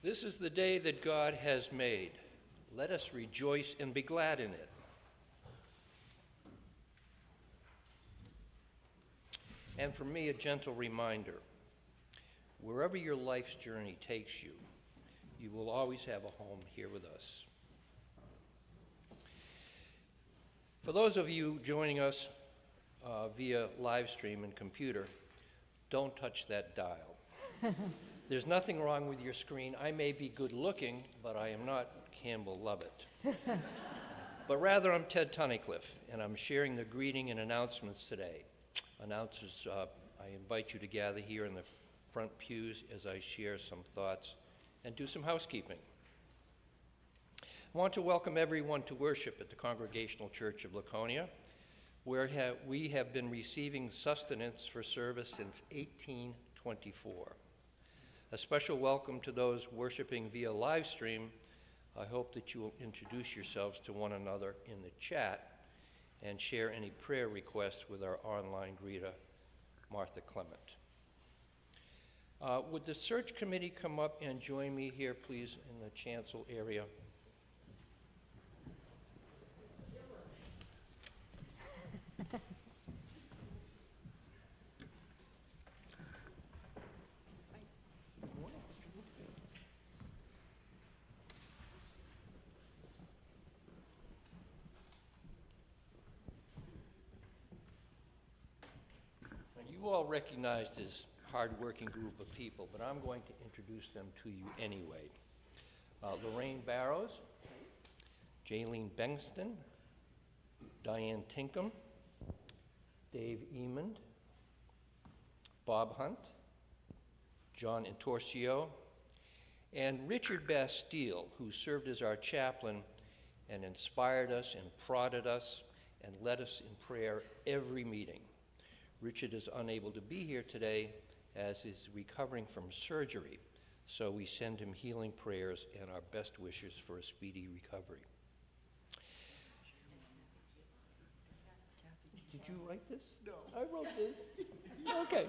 This is the day that God has made. Let us rejoice and be glad in it. And for me, a gentle reminder wherever your life's journey takes you, you will always have a home here with us. For those of you joining us uh, via live stream and computer, don't touch that dial. There's nothing wrong with your screen. I may be good looking, but I am not Campbell Lovett. but rather, I'm Ted Tunnicliffe, and I'm sharing the greeting and announcements today. Announcers, uh, I invite you to gather here in the front pews as I share some thoughts and do some housekeeping. I want to welcome everyone to worship at the Congregational Church of Laconia, where ha we have been receiving sustenance for service since 1824. A special welcome to those worshiping via live stream. I hope that you will introduce yourselves to one another in the chat and share any prayer requests with our online greeter, Martha Clement. Uh, would the search committee come up and join me here, please, in the chancel area? You as hardworking group of people, but I'm going to introduce them to you anyway. Uh, Lorraine Barrows, Jaylene Bengston, Diane Tinkham, Dave Emond, Bob Hunt, John Intorcio, and Richard Bastille, who served as our chaplain and inspired us and prodded us and led us in prayer every meeting. Richard is unable to be here today as he's recovering from surgery, so we send him healing prayers and our best wishes for a speedy recovery. Did you write this? No. I wrote this. okay.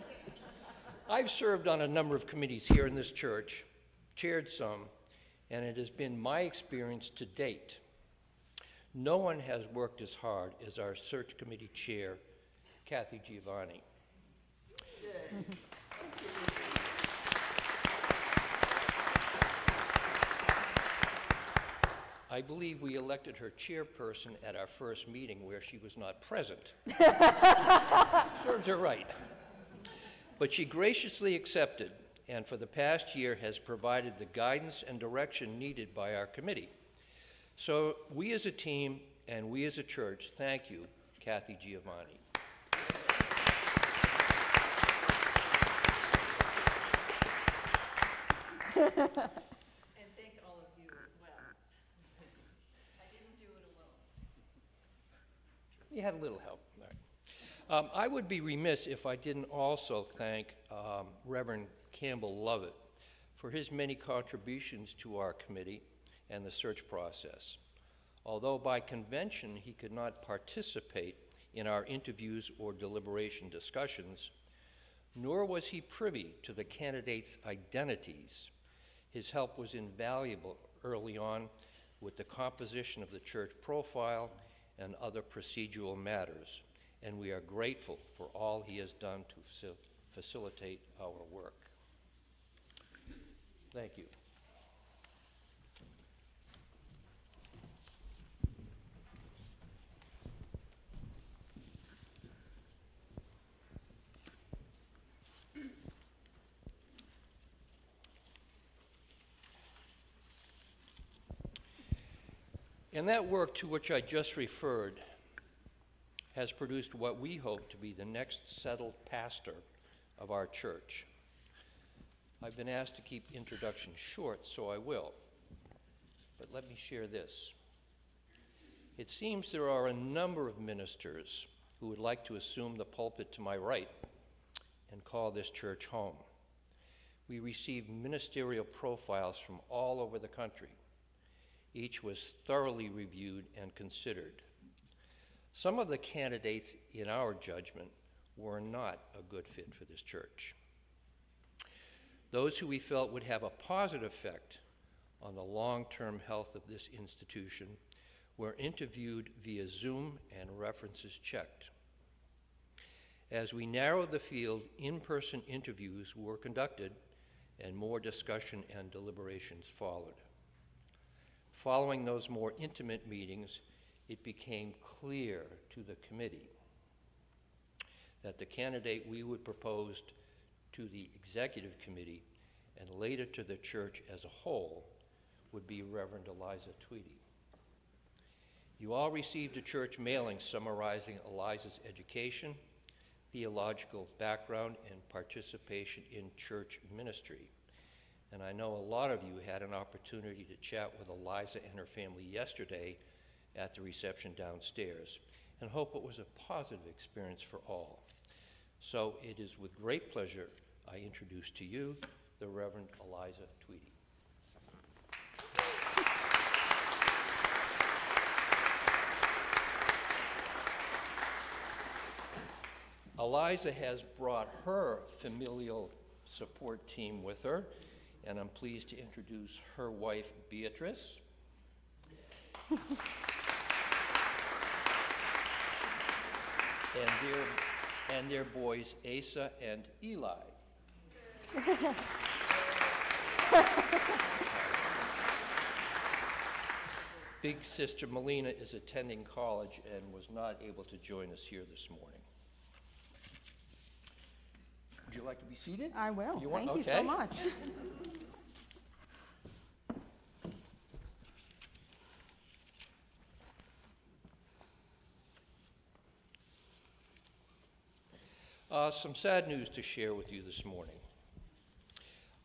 I've served on a number of committees here in this church, chaired some, and it has been my experience to date. No one has worked as hard as our search committee chair, Kathy Giovanni. I believe we elected her chairperson at our first meeting where she was not present. Serves her right. But she graciously accepted and for the past year has provided the guidance and direction needed by our committee. So we as a team and we as a church thank you, Kathy Giovanni. And thank all of you as well. I didn't do it alone. You had a little help. Um, I would be remiss if I didn't also thank um, Reverend Campbell Lovett for his many contributions to our committee and the search process. Although by convention he could not participate in our interviews or deliberation discussions, nor was he privy to the candidates' identities his help was invaluable early on with the composition of the church profile and other procedural matters, and we are grateful for all he has done to facilitate our work. Thank you. And that work to which I just referred has produced what we hope to be the next settled pastor of our church. I've been asked to keep introductions short, so I will. But let me share this. It seems there are a number of ministers who would like to assume the pulpit to my right and call this church home. We receive ministerial profiles from all over the country each was thoroughly reviewed and considered. Some of the candidates, in our judgment, were not a good fit for this church. Those who we felt would have a positive effect on the long-term health of this institution were interviewed via Zoom and references checked. As we narrowed the field, in-person interviews were conducted and more discussion and deliberations followed. Following those more intimate meetings, it became clear to the committee that the candidate we would propose to the executive committee and later to the church as a whole would be Reverend Eliza Tweedy. You all received a church mailing summarizing Eliza's education, theological background, and participation in church ministry. And I know a lot of you had an opportunity to chat with Eliza and her family yesterday at the reception downstairs, and hope it was a positive experience for all. So it is with great pleasure I introduce to you the Reverend Eliza Tweedy. Eliza has brought her familial support team with her, and I'm pleased to introduce her wife, Beatrice. and, their, and their boys, Asa and Eli. Big sister Melina is attending college and was not able to join us here this morning. Would you like to be seated? I will. You want- Thank you so much. Uh, some sad news to share with you this morning.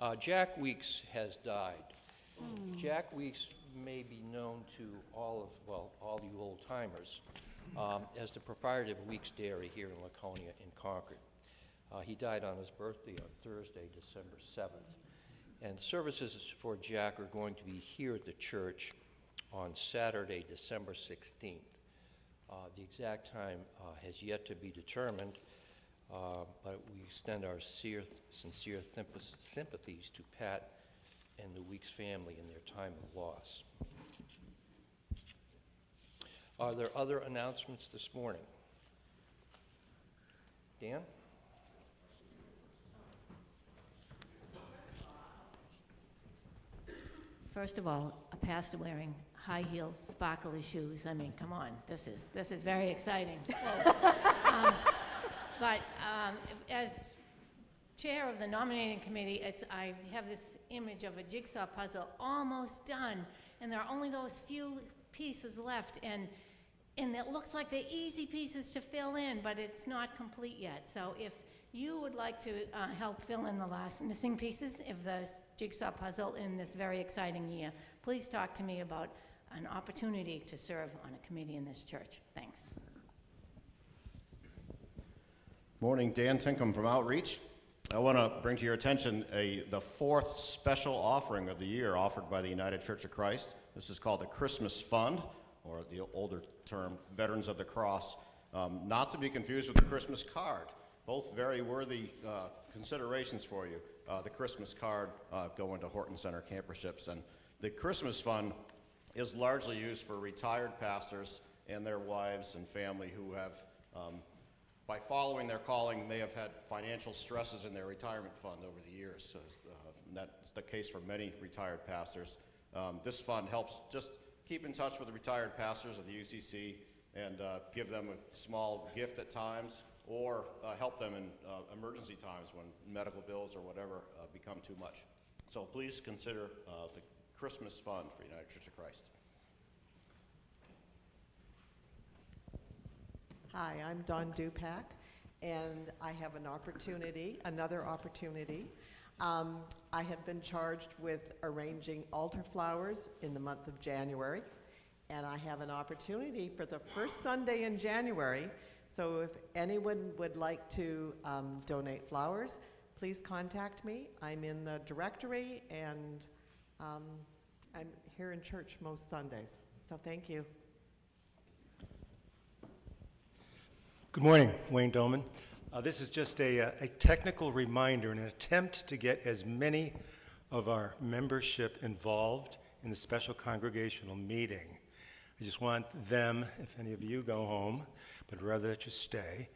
Uh, Jack Weeks has died. Jack Weeks may be known to all of, well, all you old timers um, as the proprietor of Weeks Dairy here in Laconia in Concord. Uh, he died on his birthday on Thursday, December 7th. And services for Jack are going to be here at the church on Saturday, December 16th. Uh, the exact time uh, has yet to be determined, uh, but we extend our sincere, sincere sympathies to Pat and the Weeks family in their time of loss. Are there other announcements this morning? Dan? First of all, a pastor wearing high-heeled, sparkly shoes. I mean, come on, this is, this is very exciting. Um, But um, as chair of the nominating committee, it's, I have this image of a jigsaw puzzle almost done, and there are only those few pieces left, and, and it looks like they're easy pieces to fill in, but it's not complete yet. So if you would like to uh, help fill in the last missing pieces of the jigsaw puzzle in this very exciting year, please talk to me about an opportunity to serve on a committee in this church. Thanks. Morning, Dan Tinkham from Outreach. I want to bring to your attention a, the fourth special offering of the year offered by the United Church of Christ. This is called the Christmas Fund, or the older term, Veterans of the Cross, um, not to be confused with the Christmas card. Both very worthy uh, considerations for you. Uh, the Christmas card uh, going to Horton Center camperships, and the Christmas Fund is largely used for retired pastors and their wives and family who have um, by following their calling, may have had financial stresses in their retirement fund over the years. So, uh, that's the case for many retired pastors. Um, this fund helps just keep in touch with the retired pastors of the UCC and uh, give them a small gift at times or uh, help them in uh, emergency times when medical bills or whatever uh, become too much. So please consider uh, the Christmas Fund for United Church of Christ. Hi, I'm Don Dupack, and I have an opportunity, another opportunity. Um, I have been charged with arranging altar flowers in the month of January, and I have an opportunity for the first Sunday in January. So if anyone would like to um, donate flowers, please contact me. I'm in the directory, and um, I'm here in church most Sundays. So thank you. Good morning, Wayne Doman. Uh, this is just a, uh, a technical reminder in an attempt to get as many of our membership involved in the special congregational meeting. I just want them, if any of you go home, but rather that you stay.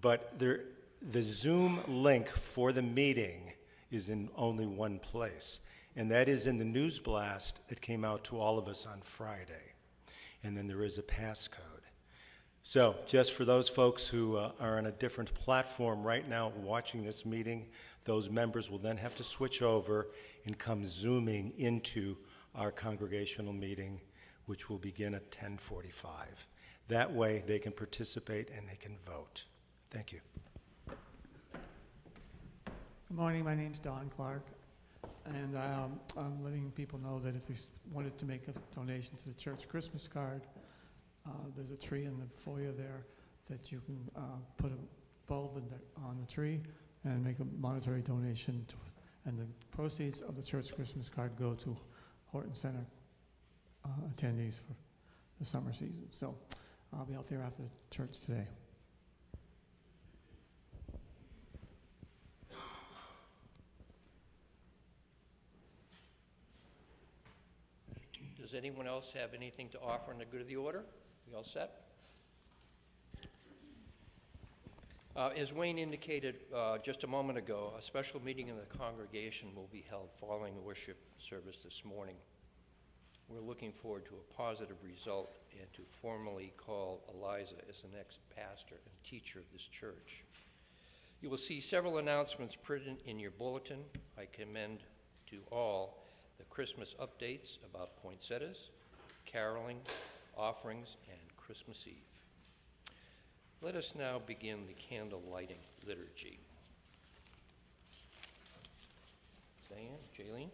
But there, the Zoom link for the meeting is in only one place, and that is in the news blast that came out to all of us on Friday. And then there is a passcode. So, just for those folks who uh, are on a different platform right now watching this meeting, those members will then have to switch over and come zooming into our congregational meeting, which will begin at 10:45. That way, they can participate and they can vote. Thank you. Good morning, my name's Don Clark, and um, I'm letting people know that if they wanted to make a donation to the church Christmas card, uh, there's a tree in the foyer there that you can uh, put a bulb the, on the tree and make a monetary donation, to, and the proceeds of the church Christmas card go to Horton Center uh, attendees for the summer season. So I'll be out there after church today. Does anyone else have anything to offer in the good of the order? We all set? Uh, As Wayne indicated uh, just a moment ago, a special meeting of the congregation will be held following the worship service this morning. We're looking forward to a positive result and to formally call Eliza as the next pastor and teacher of this church. You will see several announcements printed in your bulletin. I commend to all the Christmas updates about poinsettias, caroling, offerings, and Christmas Eve. Let us now begin the candle lighting liturgy. Diane, Jaylene?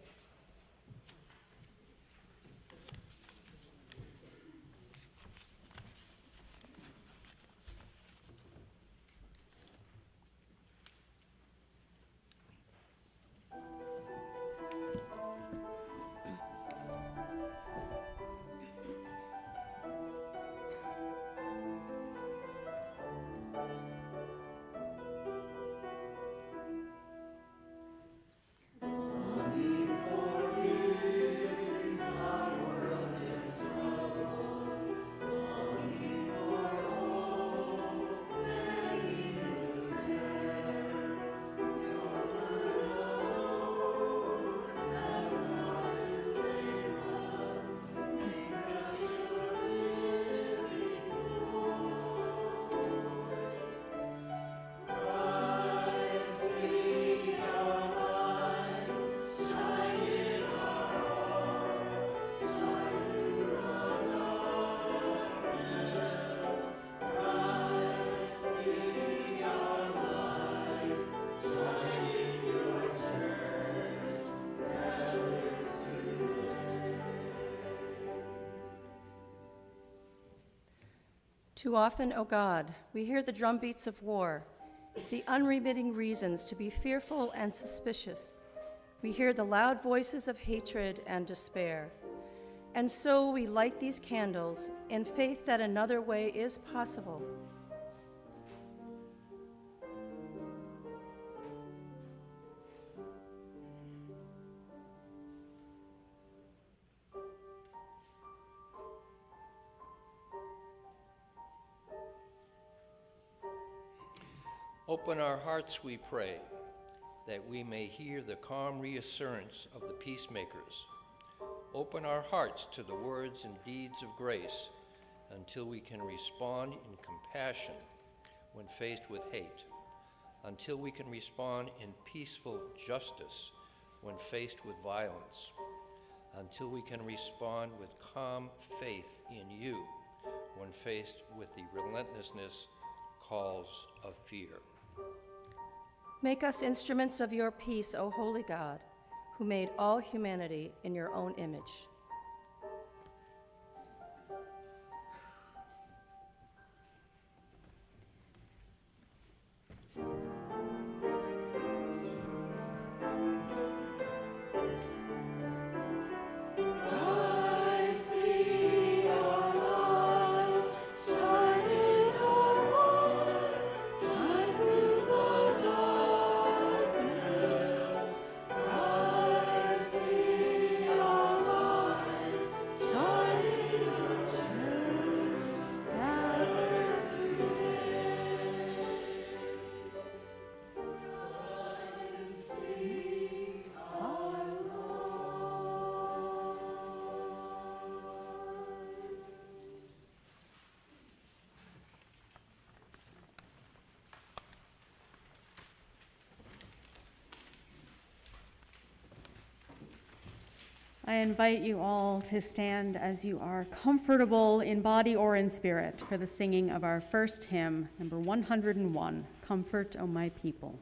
Too often, O God, we hear the drumbeats of war, the unremitting reasons to be fearful and suspicious. We hear the loud voices of hatred and despair. And so we light these candles in faith that another way is possible. Open our hearts, we pray, that we may hear the calm reassurance of the peacemakers. Open our hearts to the words and deeds of grace until we can respond in compassion when faced with hate, until we can respond in peaceful justice when faced with violence, until we can respond with calm faith in you when faced with the relentlessness calls of fear. Make us instruments of your peace, O holy God, who made all humanity in your own image. I invite you all to stand as you are comfortable in body or in spirit for the singing of our first hymn, number 101 Comfort, O My People.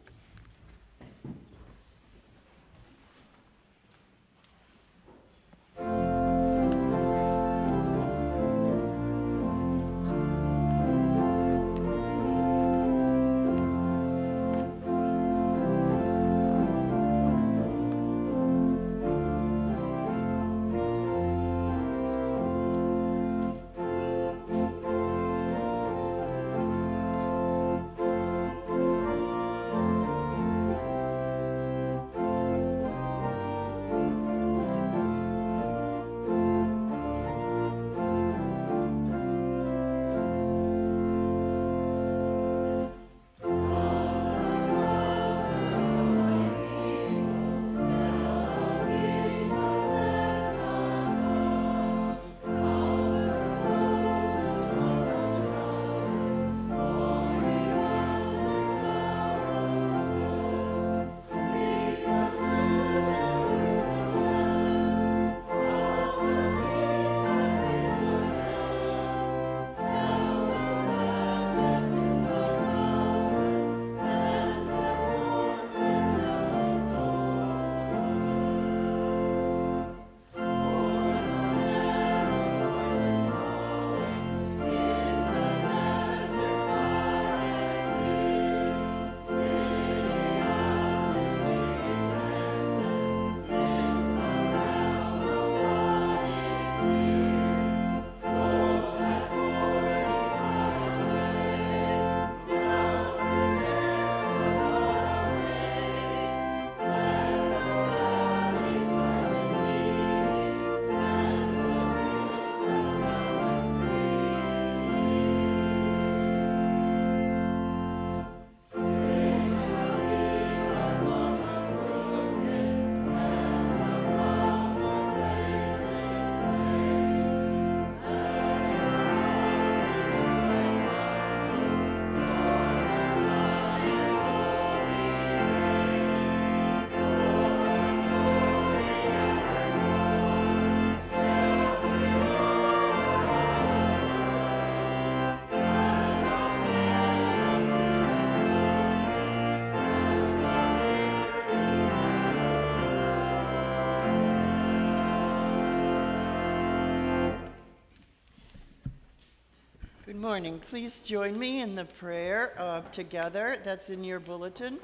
Morning. Please join me in the prayer of together that's in your bulletin.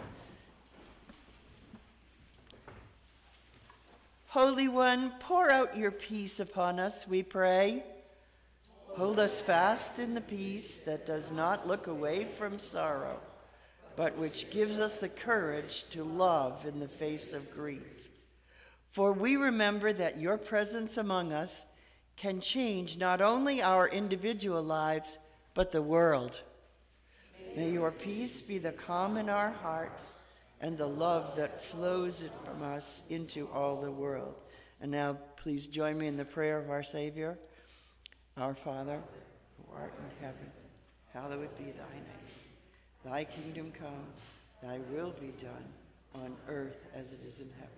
Holy One, pour out your peace upon us, we pray. Hold us fast in the peace that does not look away from sorrow, but which gives us the courage to love in the face of grief. For we remember that your presence among us can change not only our individual lives, but the world. May your peace be the calm in our hearts and the love that flows from us into all the world. And now, please join me in the prayer of our Savior. Our Father, who art in heaven, hallowed be thy name. Thy kingdom come, thy will be done, on earth as it is in heaven.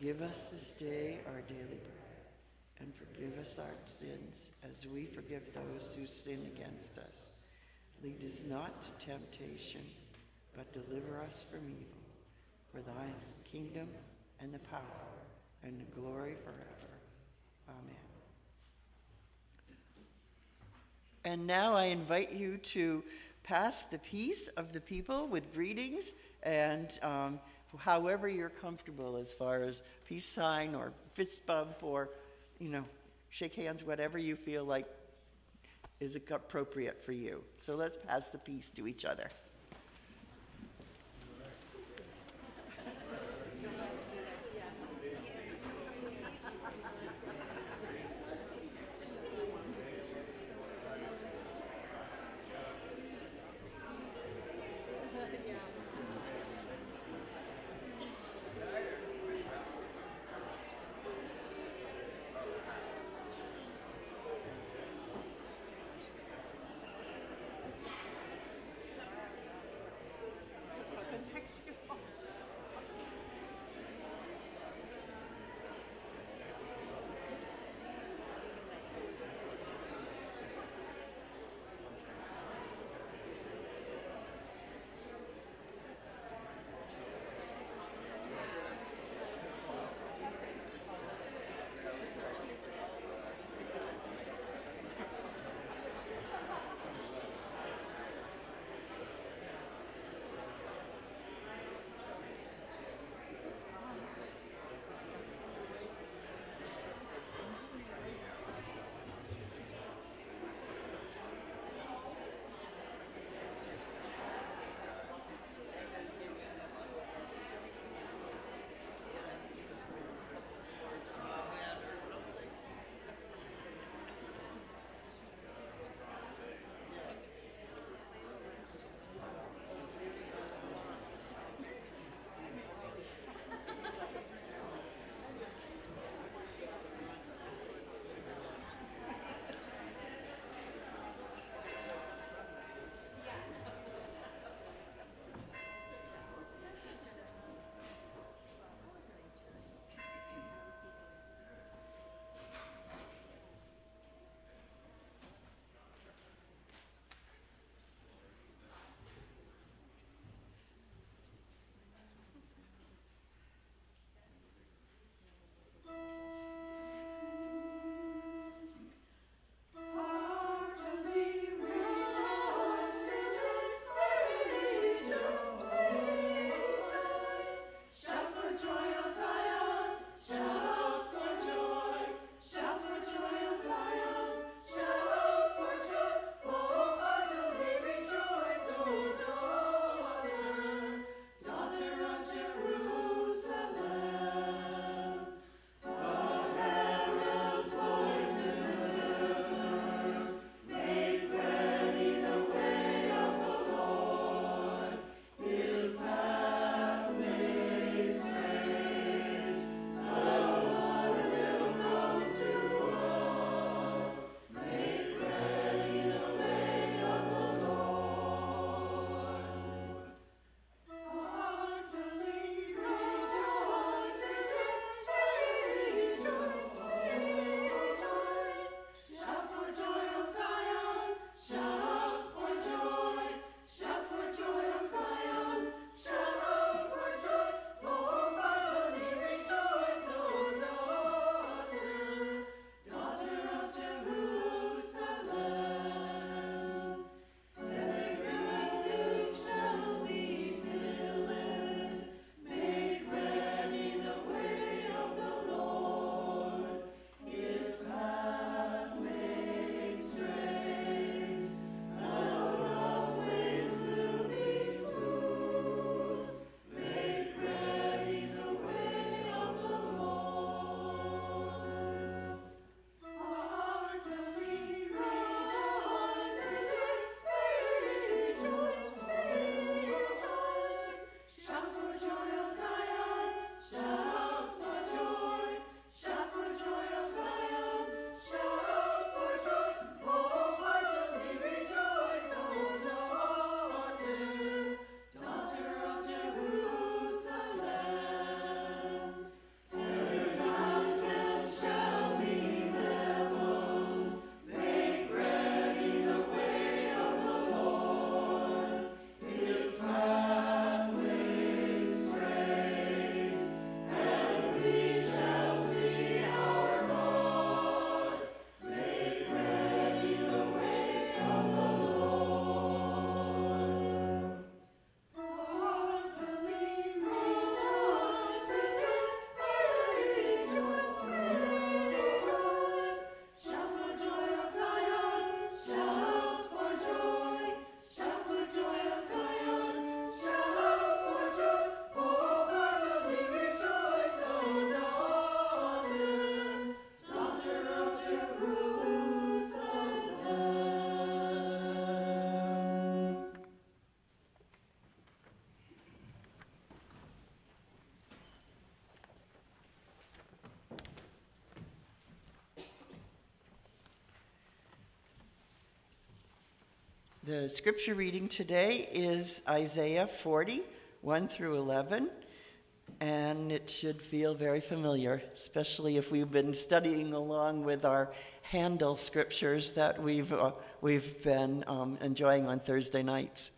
Give us this day our daily bread and forgive us our sins as we forgive those who sin against us. Lead us not to temptation, but deliver us from evil. For thine is the kingdom and the power and the glory forever. Amen. And now I invite you to pass the peace of the people with greetings and um, however you're comfortable as far as peace sign or fist bump or you know, shake hands, whatever you feel like is appropriate for you. So let's pass the peace to each other. The scripture reading today is Isaiah 40, 1 through 11, and it should feel very familiar, especially if we've been studying along with our Handel scriptures that we've, uh, we've been um, enjoying on Thursday nights.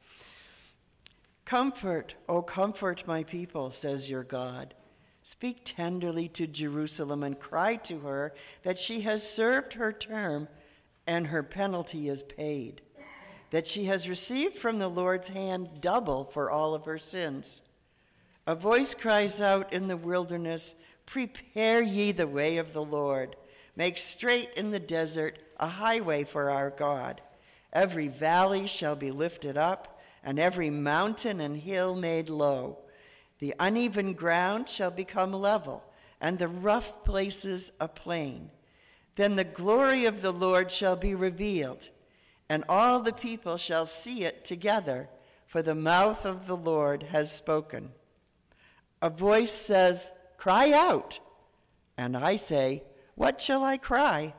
Comfort, O comfort my people, says your God. Speak tenderly to Jerusalem and cry to her that she has served her term and her penalty is paid, that she has received from the Lord's hand double for all of her sins. A voice cries out in the wilderness, Prepare ye the way of the Lord. Make straight in the desert a highway for our God. Every valley shall be lifted up, and every mountain and hill made low. The uneven ground shall become level, and the rough places a plain. Then the glory of the Lord shall be revealed, and all the people shall see it together, for the mouth of the Lord has spoken. A voice says, Cry out. And I say, What shall I cry?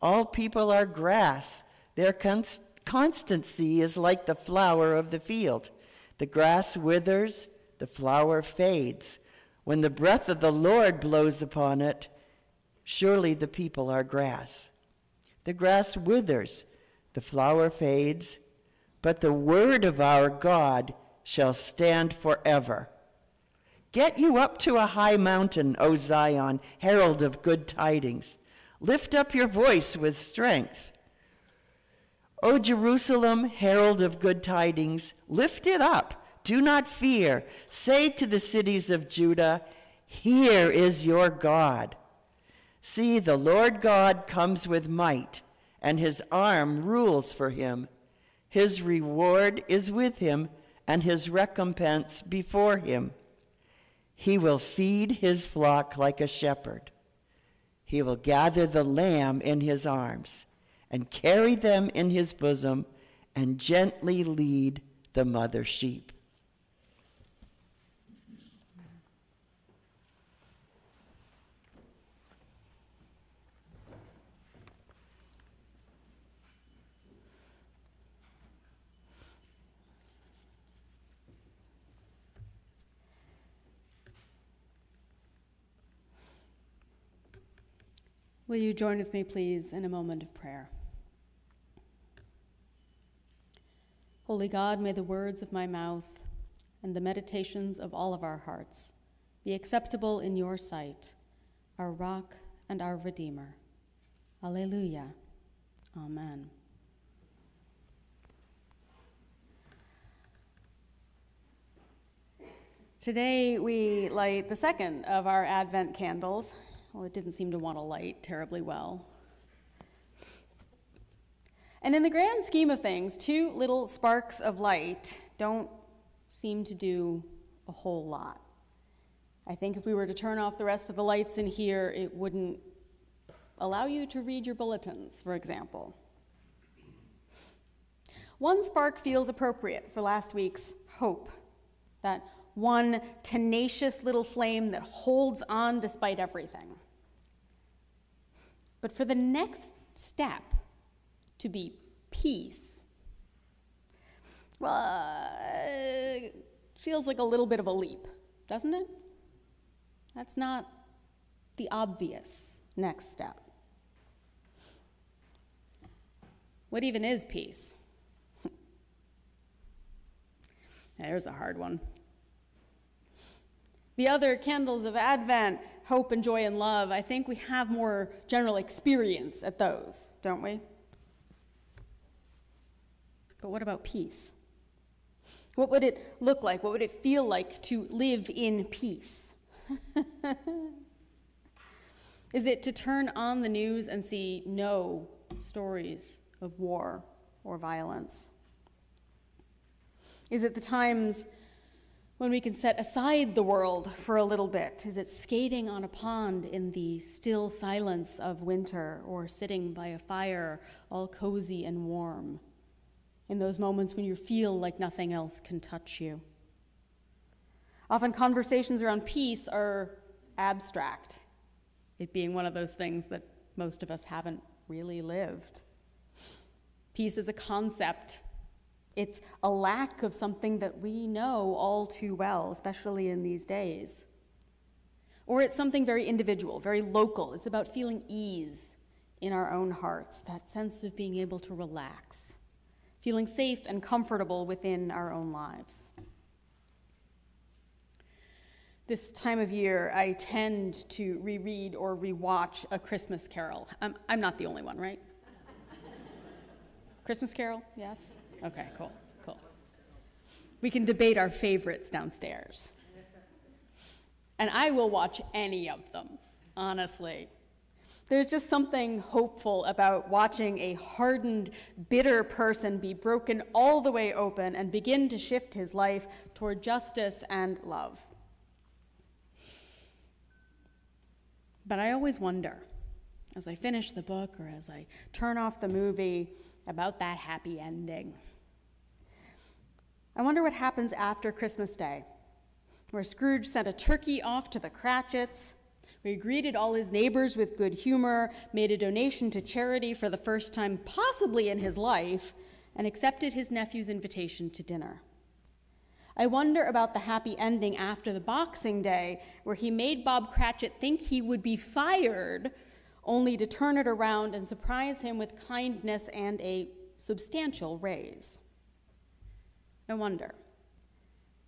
All people are grass. Their const- constancy is like the flower of the field. The grass withers the flower fades. When the breath of the Lord blows upon it, surely the people are grass. The grass withers, the flower fades, but the word of our God shall stand forever. Get you up to a high mountain, O Zion, herald of good tidings. Lift up your voice with strength. O Jerusalem, herald of good tidings, lift it up do not fear. Say to the cities of Judah, Here is your God. See, the Lord God comes with might, and his arm rules for him. His reward is with him, and his recompense before him. He will feed his flock like a shepherd. He will gather the lamb in his arms and carry them in his bosom and gently lead the mother sheep. Will you join with me, please, in a moment of prayer? Holy God, may the words of my mouth and the meditations of all of our hearts be acceptable in your sight, our rock and our Redeemer. Alleluia. Amen. Today we light the second of our Advent candles, well, it didn't seem to want to light terribly well. And in the grand scheme of things, two little sparks of light don't seem to do a whole lot. I think if we were to turn off the rest of the lights in here, it wouldn't allow you to read your bulletins, for example. One spark feels appropriate for last week's hope, that one tenacious little flame that holds on despite everything. But for the next step to be peace, well, uh, feels like a little bit of a leap, doesn't it? That's not the obvious next step. What even is peace? There's a hard one. The other candles of Advent hope and joy and love, I think we have more general experience at those, don't we? But what about peace? What would it look like? What would it feel like to live in peace? Is it to turn on the news and see no stories of war or violence? Is it the times when we can set aside the world for a little bit? Is it skating on a pond in the still silence of winter or sitting by a fire all cozy and warm? In those moments when you feel like nothing else can touch you. Often conversations around peace are abstract, it being one of those things that most of us haven't really lived. Peace is a concept It's a lack of something that we know all too well, especially in these days. Or it's something very individual, very local. It's about feeling ease in our own hearts, that sense of being able to relax, feeling safe and comfortable within our own lives. This time of year, I tend to reread or rewatch A Christmas Carol. I'm, I'm not the only one, right? Christmas Carol? Yes? Okay, cool, cool. We can debate our favorites downstairs. And I will watch any of them, honestly. There's just something hopeful about watching a hardened, bitter person be broken all the way open and begin to shift his life toward justice and love. But I always wonder, as I finish the book or as I turn off the movie, about that happy ending. I wonder what happens after Christmas Day, where Scrooge sent a turkey off to the Cratchits, where he greeted all his neighbors with good humor, made a donation to charity for the first time possibly in his life, and accepted his nephew's invitation to dinner. I wonder about the happy ending after the Boxing Day, where he made Bob Cratchit think he would be fired, only to turn it around and surprise him with kindness and a substantial raise. No wonder.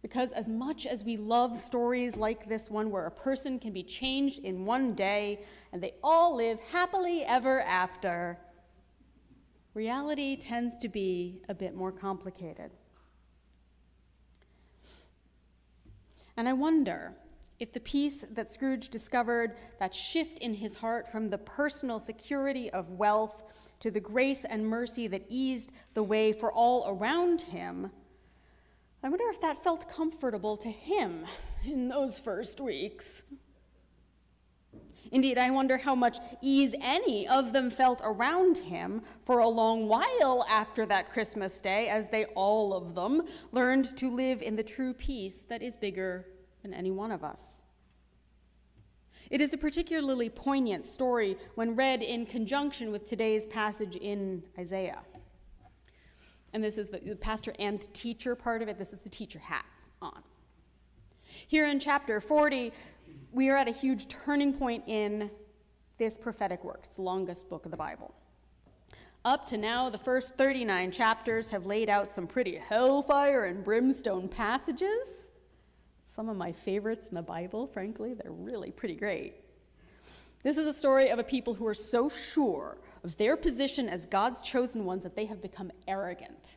Because as much as we love stories like this one, where a person can be changed in one day and they all live happily ever after, reality tends to be a bit more complicated. And I wonder if the peace that Scrooge discovered, that shift in his heart from the personal security of wealth to the grace and mercy that eased the way for all around him, I wonder if that felt comfortable to him in those first weeks. Indeed, I wonder how much ease any of them felt around him for a long while after that Christmas day, as they all of them learned to live in the true peace that is bigger any one of us. It is a particularly poignant story when read in conjunction with today's passage in Isaiah. And this is the, the, pastor and teacher part of it. This is the teacher hat on. Here in chapter 40, we are at a huge turning point in this prophetic work. It's the longest book of the Bible. Up to now, the first 39 chapters have laid out some pretty hellfire and brimstone passages. Some of my favorites in the Bible, frankly, they're really pretty great. This is a story of a people who are so sure of their position as God's chosen ones that they have become arrogant.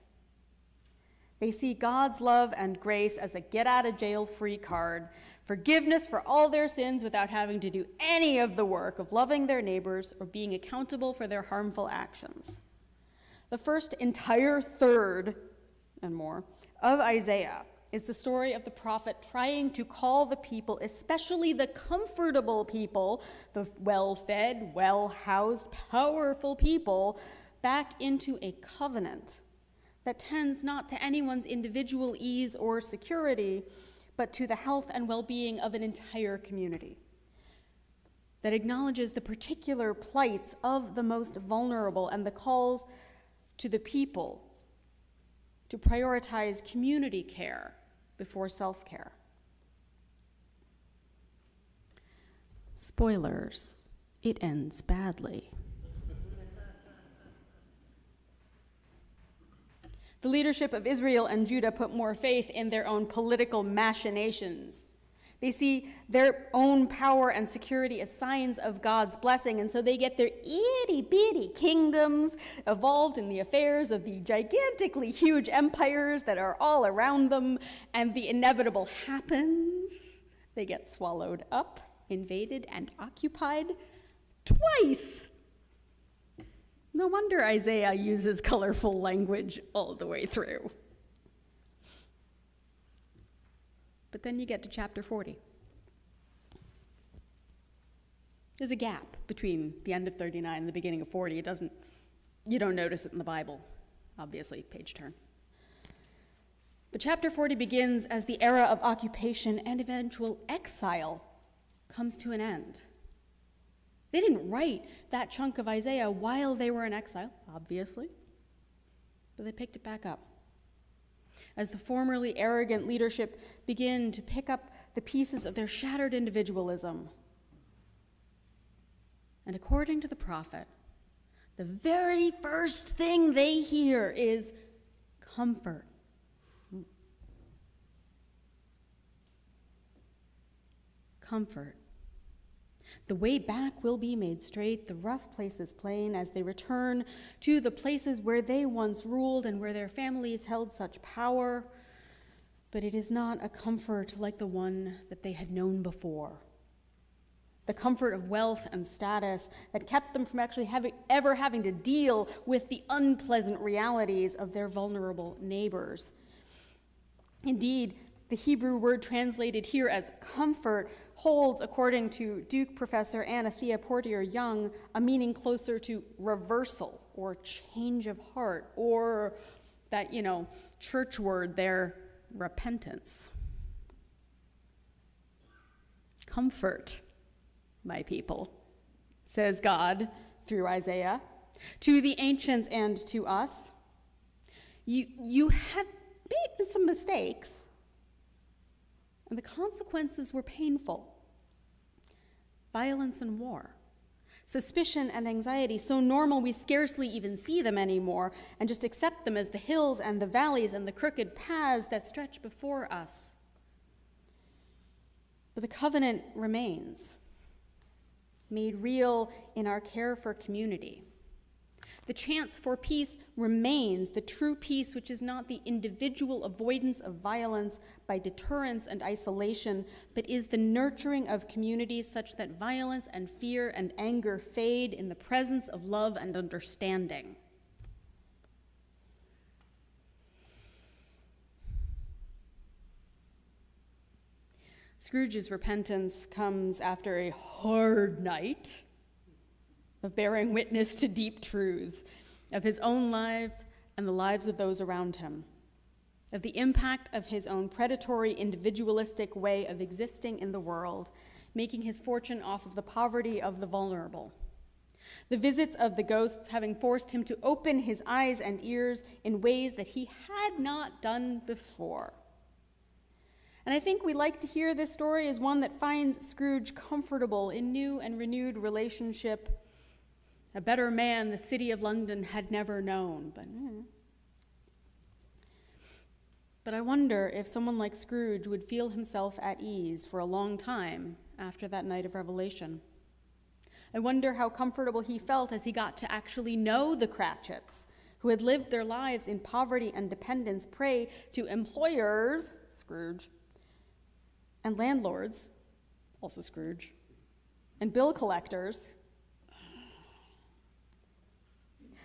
They see God's love and grace as a get out of jail free card, forgiveness for all their sins without having to do any of the work of loving their neighbors or being accountable for their harmful actions. The first entire third and more of Isaiah is the story of the prophet trying to call the people, especially the comfortable people, the well fed, well housed, powerful people, back into a covenant that tends not to anyone's individual ease or security, but to the health and well being of an entire community. That acknowledges the particular plights of the most vulnerable and the calls to the people to prioritize community care before self care. Spoilers, it ends badly. the leadership of Israel and Judah put more faith in their own political machinations. They see their own power and security as signs of God's blessing, and so they get their itty bitty kingdoms involved in the affairs of the gigantically huge empires that are all around them, and the inevitable happens. They get swallowed up, invaded, and occupied twice. No wonder Isaiah uses colorful language all the way through. But then you get to chapter 40. There's a gap between the end of 39 and the beginning of 40. It doesn't, you don't notice it in the Bible, obviously, page turn. But chapter 40 begins as the era of occupation and eventual exile comes to an end. They didn't write that chunk of Isaiah while they were in exile, obviously, but they picked it back up. As the formerly arrogant leadership begin to pick up the pieces of their shattered individualism. And according to the prophet, the very first thing they hear is comfort. Comfort. The way back will be made straight, the rough places plain, as they return to the places where they once ruled and where their families held such power. But it is not a comfort like the one that they had known before. The comfort of wealth and status that kept them from actually having, ever having to deal with the unpleasant realities of their vulnerable neighbors. Indeed, the Hebrew word translated here as comfort holds, according to Duke professor Anathea Portier Young, a meaning closer to reversal or change of heart, or that, you know, church word there, repentance. Comfort, my people, says God through Isaiah, to the ancients and to us. You, you have made some mistakes, and the consequences were painful violence and war. Suspicion and anxiety, so normal we scarcely even see them anymore and just accept them as the hills and the valleys and the crooked paths that stretch before us. But the covenant remains, made real in our care for community. The chance for peace remains the true peace, which is not the individual avoidance of violence by deterrence and isolation, but is the nurturing of communities such that violence and fear and anger fade in the presence of love and understanding. Scrooge's repentance comes after a hard night of bearing witness to deep truths of his own life and the lives of those around him, of the impact of his own predatory, individualistic way of existing in the world, making his fortune off of the poverty of the vulnerable. The visits of the ghosts having forced him to open his eyes and ears in ways that he had not done before. And I think we like to hear this story as one that finds Scrooge comfortable in new and renewed relationship a better man the city of London had never known. But, mm. but I wonder if someone like Scrooge would feel himself at ease for a long time after that night of revelation. I wonder how comfortable he felt as he got to actually know the Cratchits, who had lived their lives in poverty and dependence, prey to employers, Scrooge, and landlords, also Scrooge, and bill collectors,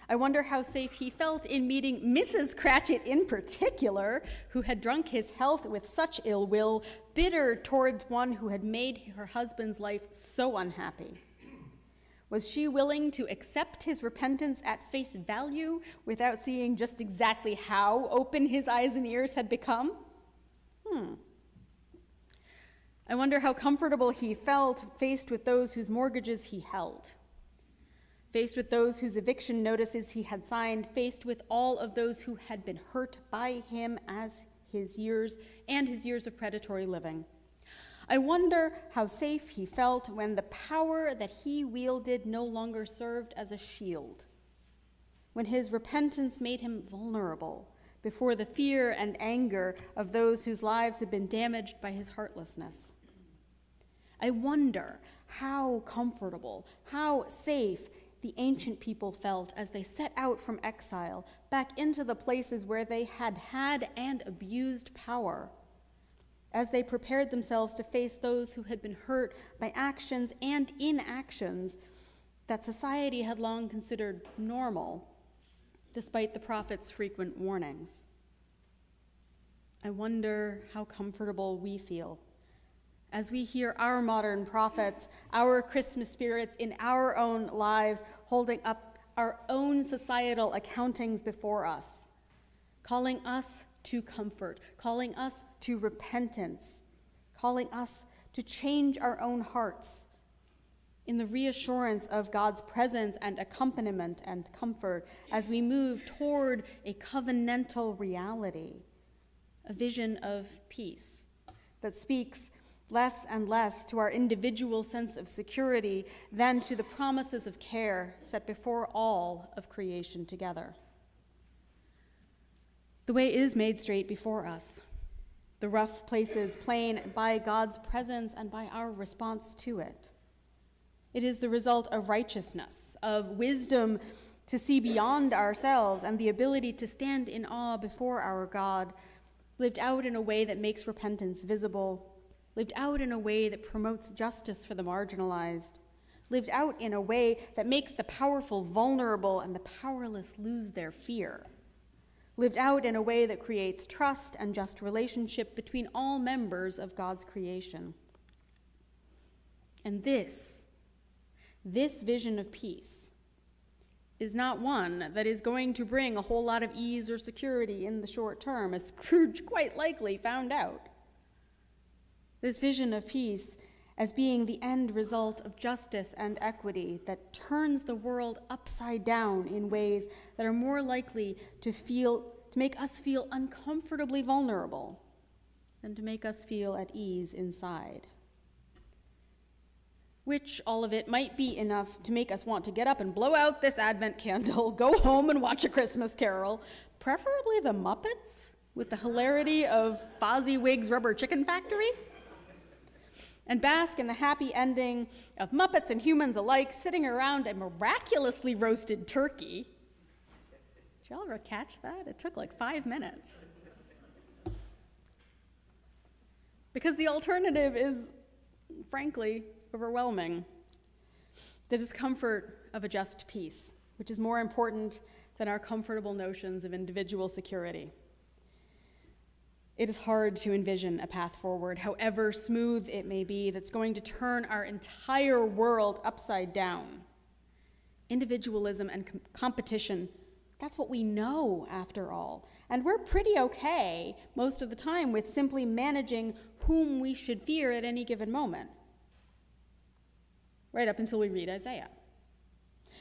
I wonder how safe he felt in meeting Mrs. Cratchit in particular, who had drunk his health with such ill will, bitter towards one who had made her husband's life so unhappy. Was she willing to accept his repentance at face value without seeing just exactly how open his eyes and ears had become? Hmm. I wonder how comfortable he felt faced with those whose mortgages he held faced with those whose eviction notices he had signed, faced with all of those who had been hurt by him as his years and his years of predatory living. I wonder how safe he felt when the power that he wielded no longer served as a shield, when his repentance made him vulnerable before the fear and anger of those whose lives had been damaged by his heartlessness. I wonder how comfortable, how safe the ancient people felt as they set out from exile back into the places where they had had and abused power, as they prepared themselves to face those who had been hurt by actions and inactions that society had long considered normal, despite the prophet's frequent warnings. I wonder how comfortable we feel as we hear our modern prophets, our Christmas spirits in our own lives, holding up our own societal accountings before us, calling us to comfort, calling us to repentance, calling us to change our own hearts in the reassurance of God's presence and accompaniment and comfort as we move toward a covenantal reality a vision of peace that speaks less and less to our individual sense of security than to the promises of care set before all of creation together. The way is made straight before us, the rough places plain by God's presence and by our response to it. It is the result of righteousness, of wisdom to see beyond ourselves, and the ability to stand in awe before our God, lived out in a way that makes repentance visible lived out in a way that promotes justice for the marginalized, lived out in a way that makes the powerful vulnerable and the powerless lose their fear, lived out in a way that creates trust and just relationship between all members of God's creation. And this, this vision of peace, is not one that is going to bring a whole lot of ease or security in the short term, as Scrooge quite likely found out. This vision of peace as being the end result of justice and equity that turns the world upside down in ways that are more likely to feel to make us feel uncomfortably vulnerable than to make us feel at ease inside. Which all of it might be enough to make us want to get up and blow out this Advent candle, go home and watch a Christmas carol, preferably the Muppets with the hilarity of Fozziwig's Rubber Chicken Factory and bask in the happy ending of Muppets and humans alike sitting around a miraculously roasted turkey. Did y'all ever catch that? It took like five minutes. Because the alternative is, frankly, overwhelming. The discomfort of a just peace, which is more important than our comfortable notions of individual security. It is hard to envision a path forward, however smooth it may be, that's going to turn our entire world upside down. Individualism and com- competition, that's what we know after all. And we're pretty okay most of the time with simply managing whom we should fear at any given moment. Right up until we read Isaiah.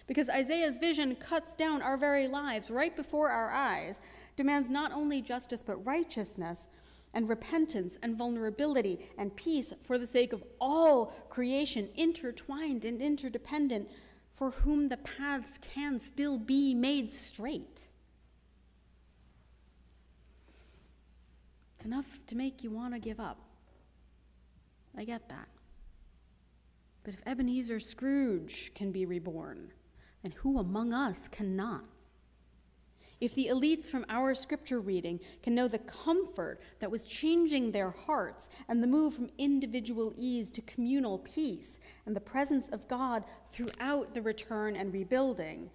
Because Isaiah's vision cuts down our very lives right before our eyes demands not only justice but righteousness and repentance and vulnerability and peace for the sake of all creation, intertwined and interdependent, for whom the paths can still be made straight. It's enough to make you want to give up. I get that. But if Ebenezer Scrooge can be reborn, then who among us cannot? If the elites from our scripture reading can know the comfort that was changing their hearts and the move from individual ease to communal peace and the presence of God throughout the return and rebuilding,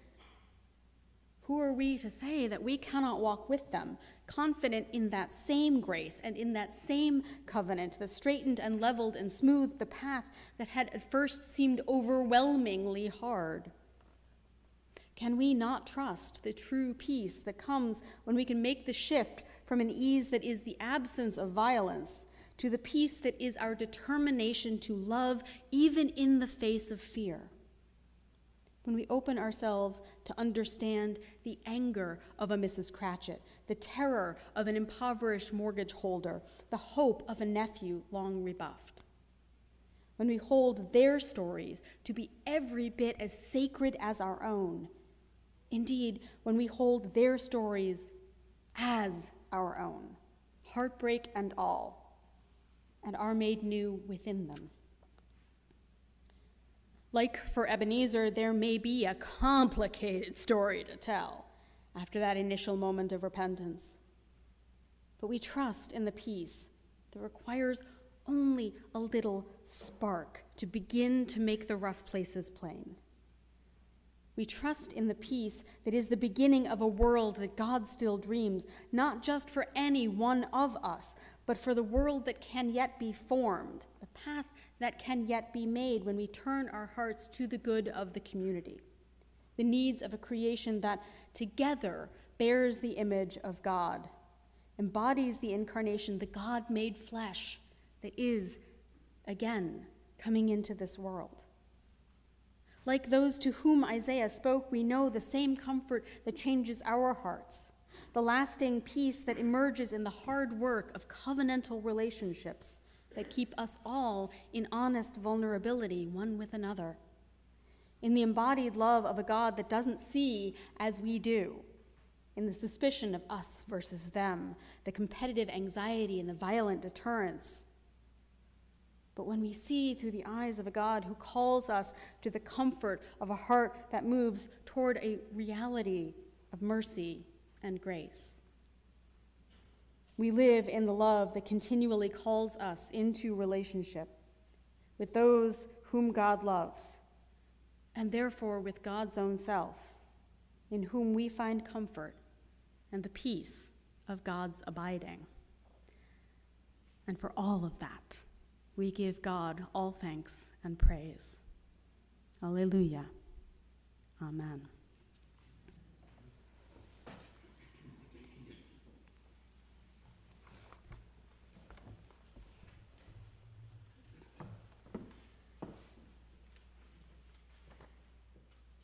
who are we to say that we cannot walk with them, confident in that same grace and in that same covenant that straightened and leveled and smoothed the path that had at first seemed overwhelmingly hard? Can we not trust the true peace that comes when we can make the shift from an ease that is the absence of violence to the peace that is our determination to love even in the face of fear? When we open ourselves to understand the anger of a Mrs. Cratchit, the terror of an impoverished mortgage holder, the hope of a nephew long rebuffed. When we hold their stories to be every bit as sacred as our own, Indeed, when we hold their stories as our own, heartbreak and all, and are made new within them. Like for Ebenezer, there may be a complicated story to tell after that initial moment of repentance. But we trust in the peace that requires only a little spark to begin to make the rough places plain. We trust in the peace that is the beginning of a world that God still dreams, not just for any one of us, but for the world that can yet be formed, the path that can yet be made when we turn our hearts to the good of the community, the needs of a creation that together bears the image of God, embodies the incarnation, the God made flesh that is, again, coming into this world. Like those to whom Isaiah spoke, we know the same comfort that changes our hearts, the lasting peace that emerges in the hard work of covenantal relationships that keep us all in honest vulnerability one with another, in the embodied love of a God that doesn't see as we do, in the suspicion of us versus them, the competitive anxiety and the violent deterrence. But when we see through the eyes of a God who calls us to the comfort of a heart that moves toward a reality of mercy and grace. We live in the love that continually calls us into relationship with those whom God loves, and therefore with God's own self, in whom we find comfort and the peace of God's abiding. And for all of that, we give God all thanks and praise. Alleluia. Amen.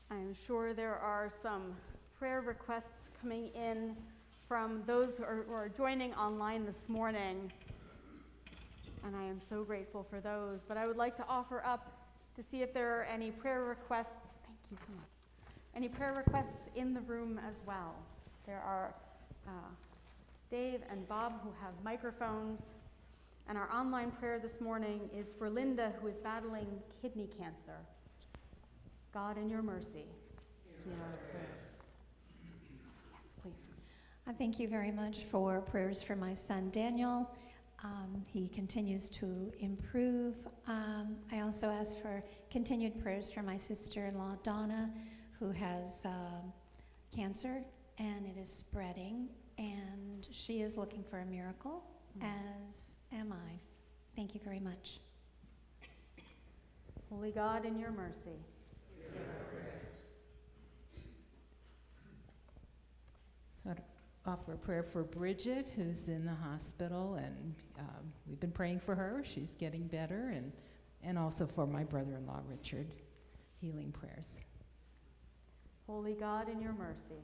I am sure there are some prayer requests coming in from those who are, who are joining online this morning, and I am so grateful for those. But I would like to offer up to see if there are any prayer requests. Thank you so much. Any prayer requests in the room as well? There are uh, Dave and Bob who have microphones. And our online prayer this morning is for Linda, who is battling kidney cancer. God, in your mercy, hear our prayer. Yes, please. I thank you very much for prayers for my son Daniel. Um, he continues to improve. Um, I also ask for continued prayers for my sister in law Donna, who has um cancer and it is spreading, and she is looking for a miracle, as am I. Thank you very much. Holy God, in your mercy. So I'd offer a prayer for Bridget, who's in the hospital, and um, we've been praying for her. She's getting better, and, and also for my brother-in-law, Richard, healing prayers. Holy God, in your mercy.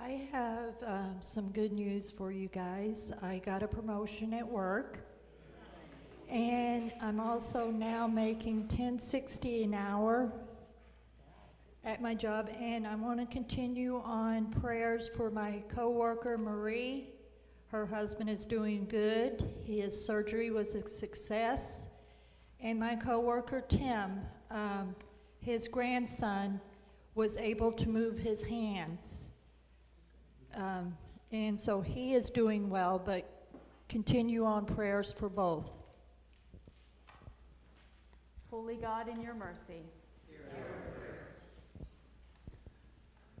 I have um, some good news for you guys. I got a promotion at work, and I'm also now making 1060 an hour at my job. And I want to continue on prayers for my coworker Marie. Her husband is doing good. His surgery was a success. And my coworker Tim, um, his grandson, was able to move his hands. Um, and so he is doing well, but continue on prayers for both. Holy God, in your mercy.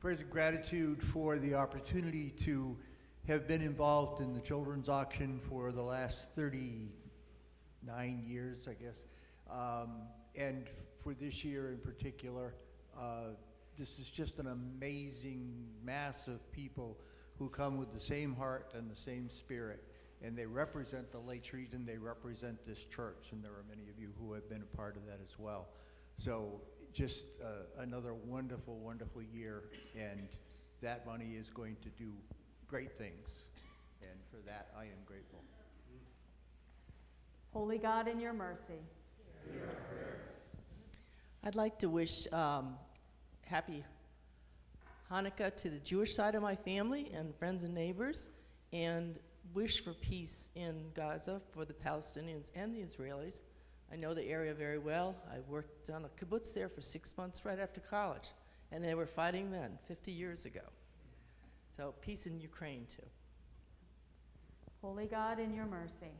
Prayers of gratitude for the opportunity to have been involved in the children's auction for the last 39 years, I guess. Um, and for this year in particular, uh, this is just an amazing mass of people who come with the same heart and the same spirit. And they represent the Lakes region, they represent this church, and there are many of you who have been a part of that as well. So just uh, another wonderful, wonderful year, and that money is going to do great things. And for that, I am grateful. Holy God, in your mercy. I'd like to wish um, happy Hanukkah to the Jewish side of my family and friends and neighbors, and wish for peace in Gaza for the Palestinians and the Israelis. I know the area very well. I worked on a kibbutz there for six months right after college, and they were fighting then, 50 years ago. So peace in Ukraine too. Holy God, in your mercy.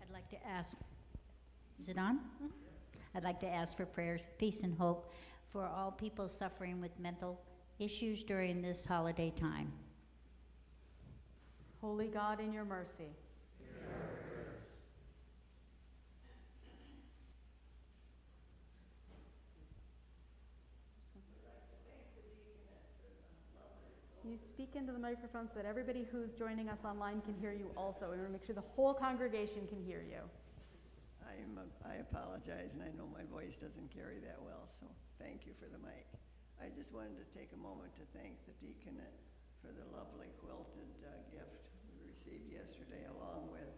I'd like to ask, is it on? Hmm? I'd like to ask for prayers, peace, and hope for all people suffering with mental issues during this holiday time. Holy God, in your mercy. You speak into the microphone so that everybody who's joining us online can hear you also. We want to make sure the whole congregation can hear you. I'm, a- I apologize, and I know my voice doesn't carry that well, so thank you for the mic. I just wanted to take a moment to thank the deaconate for the lovely quilted uh, gift we received yesterday, along with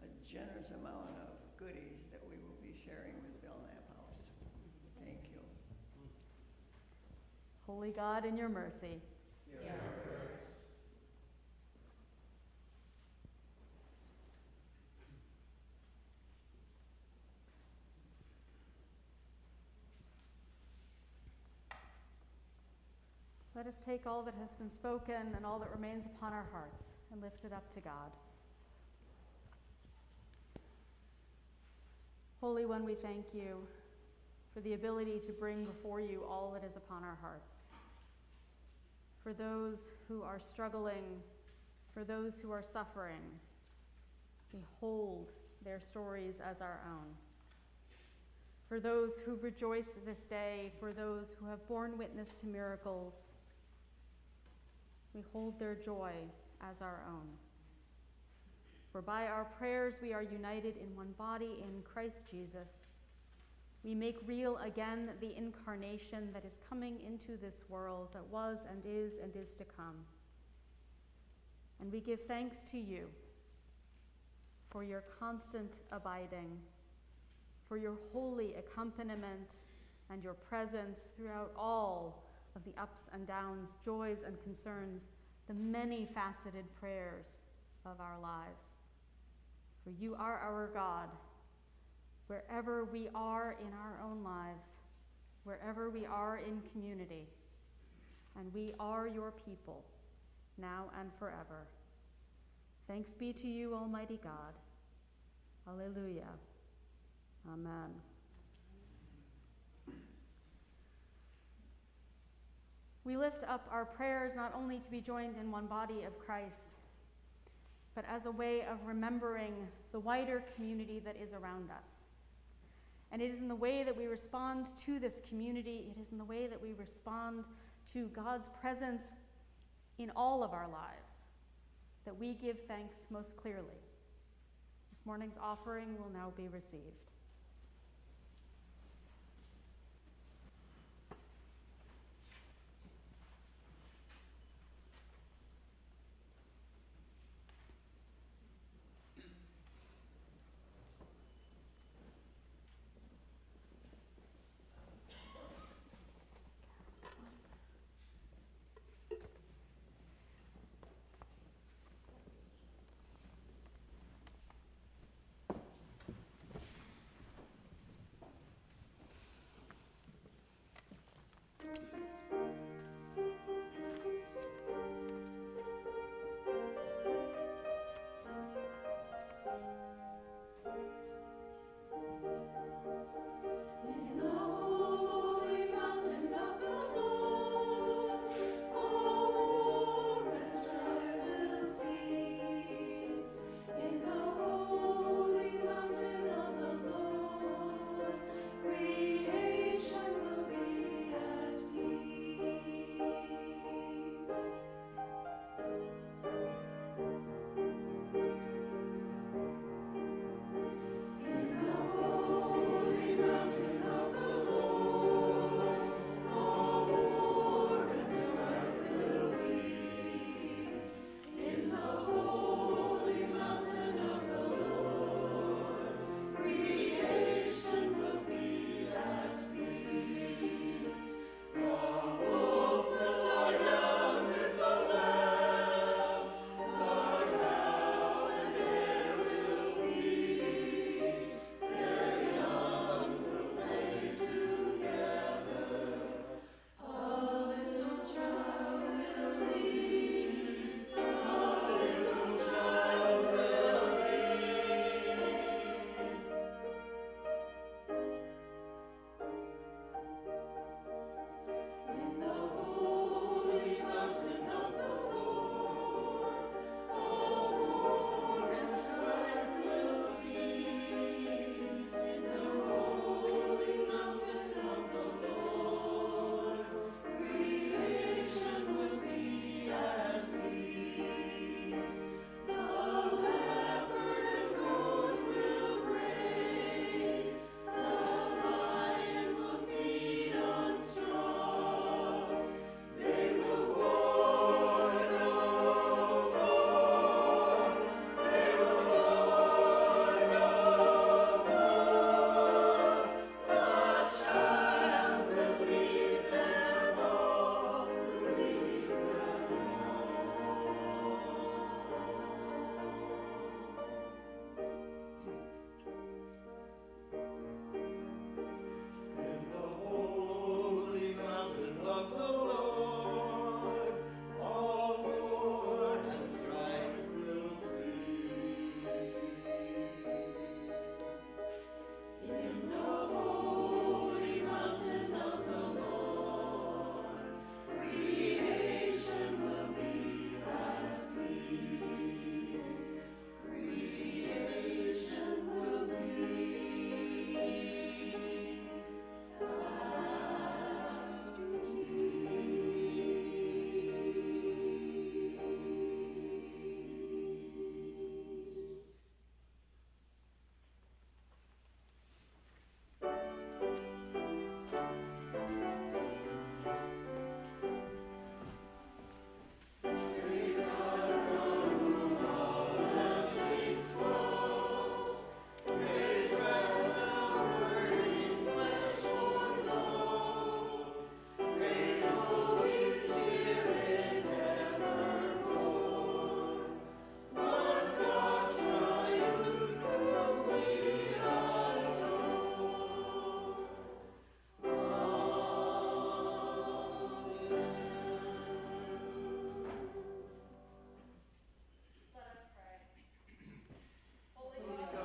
a generous amount of goodies that we will be sharing with Belknap House. Thank you. Holy God, in your mercy. Let us take all that has been spoken and all that remains upon our hearts and lift it up to God. Holy One, we thank you for the ability to bring before you all that is upon our hearts. For those who are struggling, for those who are suffering, we hold their stories as our own. For those who rejoice this day, for those who have borne witness to miracles, we hold their joy as our own. For by our prayers we are united in one body in Christ Jesus. We make real again the incarnation that is coming into this world, that was and is and is to come. And we give thanks to you for your constant abiding, for your holy accompaniment and your presence throughout all of the ups and downs, joys and concerns, the many faceted prayers of our lives. For you are our God, wherever we are in our own lives, wherever we are in community, and we are your people, now and forever. Thanks be to you, Almighty God. Alleluia. Amen. We lift up our prayers not only to be joined in one body of Christ, but as a way of remembering the wider community that is around us. And it is in the way that we respond to this community, it is in the way that we respond to God's presence in all of our lives that we give thanks most clearly. This morning's offering will now be received.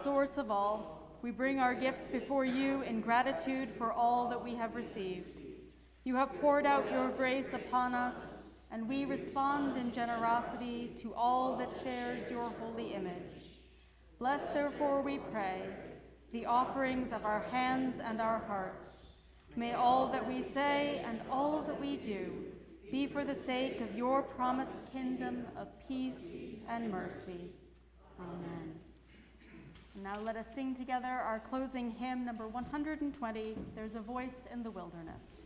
Source of all, we bring our gifts before you in gratitude for all that we have received. You have poured out your grace upon us, and we respond in generosity to all that shares your holy image. Bless, therefore, we pray, the offerings of our hands and our hearts. May all that we say and all that we do be for the sake of your promised kingdom of peace and mercy. Amen. Now let us sing together our closing hymn, number 120 There's a Voice in the Wilderness.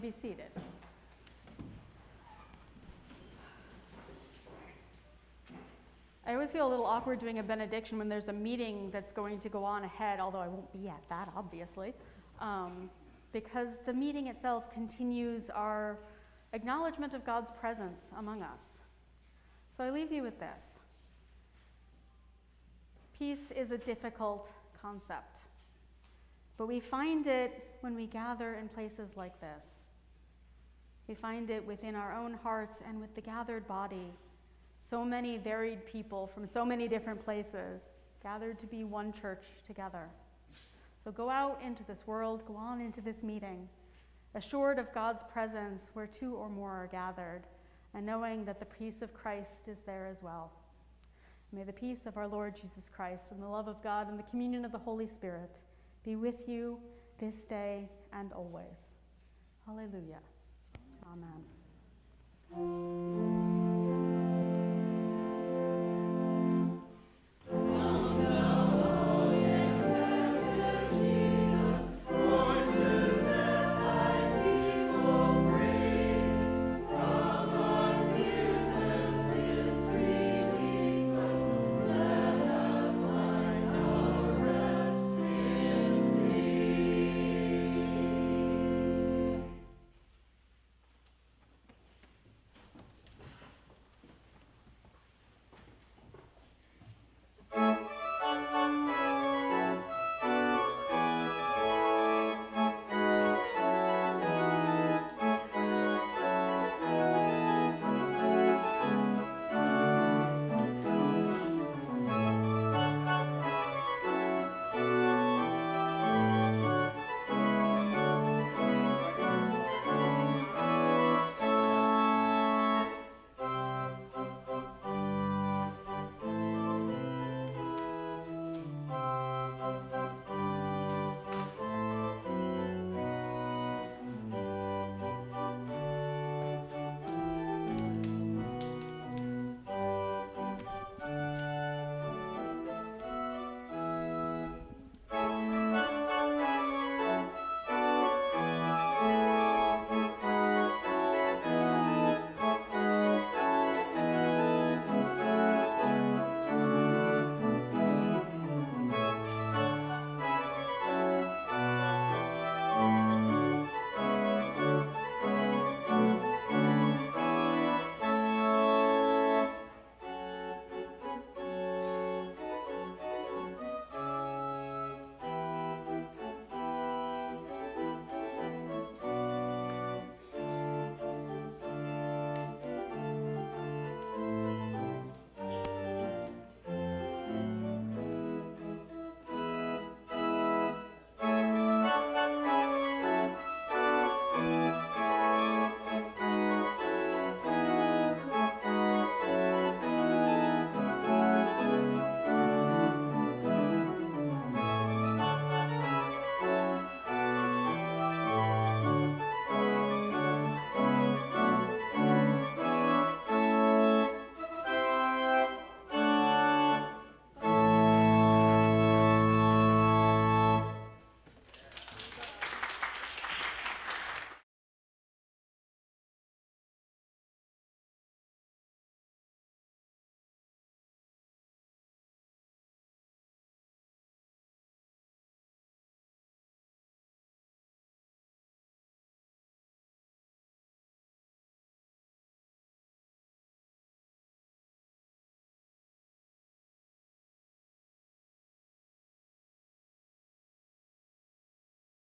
Be seated. I always feel a little awkward doing a benediction when there's a meeting that's going to go on ahead, although I won't be at that, obviously, um, because the meeting itself continues our acknowledgement of God's presence among us. So I leave you with this Peace is a difficult concept, but we find it when we gather in places like this. We find it within our own hearts and with the gathered body. So many varied people from so many different places gathered to be one church together. So go out into this world, go on into this meeting, assured of God's presence where two or more are gathered, and knowing that the peace of Christ is there as well. May the peace of our Lord Jesus Christ and the love of God and the communion of the Holy Spirit be with you this day and always. Hallelujah. Amen.